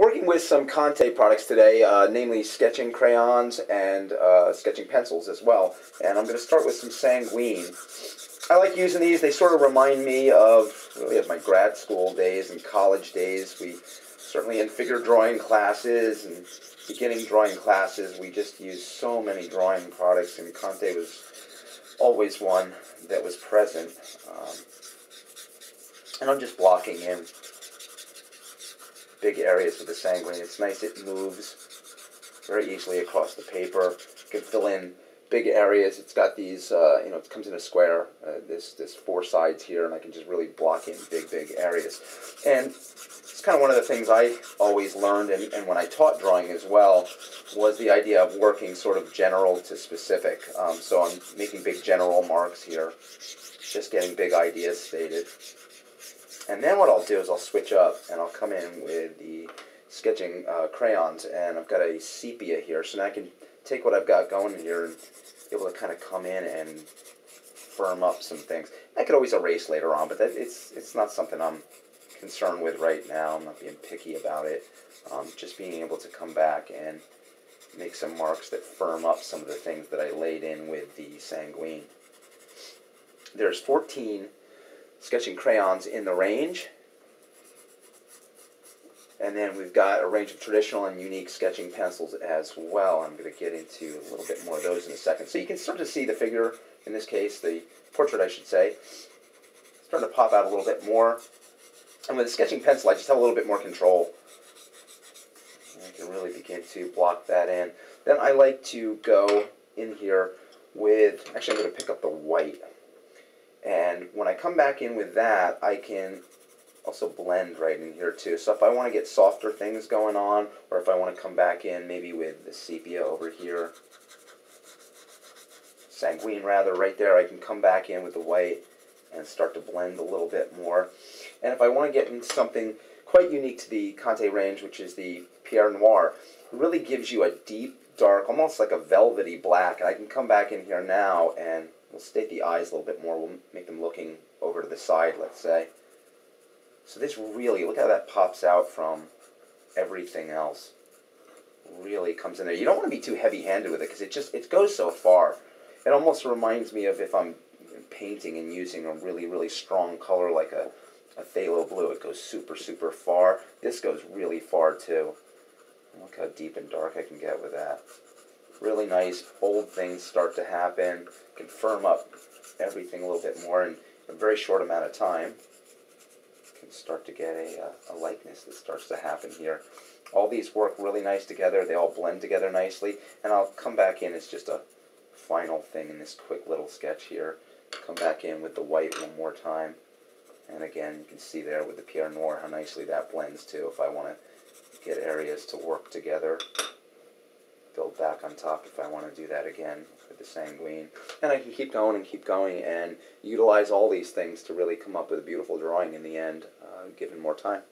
Working with some Conté products today, uh, namely sketching crayons and uh, sketching pencils as well. And I'm going to start with some Sanguine. I like using these. They sort of remind me of really of my grad school days and college days. We certainly in figure drawing classes and beginning drawing classes, we just used so many drawing products, and Conté was always one that was present. Um, and I'm just blocking in big areas with the sanguine. It's nice, it moves very easily across the paper. You can fill in big areas. It's got these, uh, you know, it comes in a square, uh, this, this four sides here, and I can just really block in big, big areas. And it's kind of one of the things I always learned, and, and when I taught drawing as well, was the idea of working sort of general to specific. Um, so I'm making big general marks here, just getting big ideas stated. And then what I'll do is I'll switch up and I'll come in with the sketching uh, crayons and I've got a sepia here so now I can take what I've got going here and be able to kind of come in and firm up some things. I could always erase later on but that, it's, it's not something I'm concerned with right now. I'm not being picky about it. Um, just being able to come back and make some marks that firm up some of the things that I laid in with the sanguine. There's 14 sketching crayons in the range. And then we've got a range of traditional and unique sketching pencils as well. I'm going to get into a little bit more of those in a second. So you can start to see the figure, in this case, the portrait I should say, starting to pop out a little bit more. And with a sketching pencil, I just have a little bit more control. I can really begin to block that in. Then I like to go in here with, actually I'm going to pick up the white. I come back in with that, I can also blend right in here too. So if I want to get softer things going on, or if I want to come back in maybe with the sepia over here, sanguine rather, right there, I can come back in with the white and start to blend a little bit more. And if I want to get into something quite unique to the Conté range, which is the Pierre Noir, it really gives you a deep, dark, almost like a velvety black. And I can come back in here now and We'll state the eyes a little bit more. We'll make them looking over to the side, let's say. So this really, look how that pops out from everything else. Really comes in there. You don't want to be too heavy-handed with it because it just, it goes so far. It almost reminds me of if I'm painting and using a really, really strong color like a, a phthalo blue. It goes super, super far. This goes really far too. Look how deep and dark I can get with that really nice old things start to happen, can firm up everything a little bit more in a very short amount of time. Can start to get a, uh, a likeness that starts to happen here. All these work really nice together. They all blend together nicely. And I'll come back in as just a final thing in this quick little sketch here. Come back in with the white one more time. And again, you can see there with the Pierre Noir how nicely that blends too if I want to get areas to work together build back on top if I want to do that again with the sanguine. And I can keep going and keep going and utilize all these things to really come up with a beautiful drawing in the end, uh, given more time.